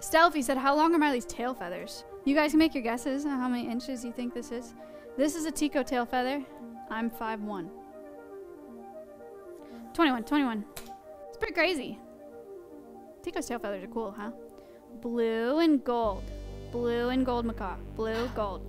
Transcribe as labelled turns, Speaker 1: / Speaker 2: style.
Speaker 1: Stealthy said, how long are Miley's tail feathers? You guys can make your guesses on how many inches you think this is. This is a Tico tail feather. I'm 5'1". 21, 21. It's pretty crazy. Tico's tail feathers are cool, huh? Blue and gold. Blue and gold macaw. Blue, gold.